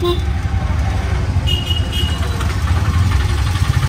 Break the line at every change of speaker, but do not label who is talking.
Nè